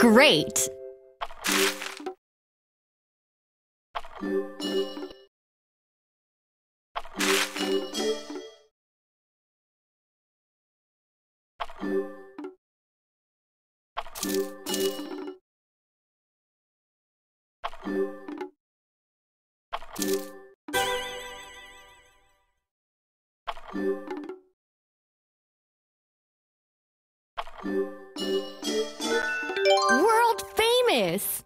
Great! World famous!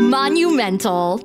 Monumental.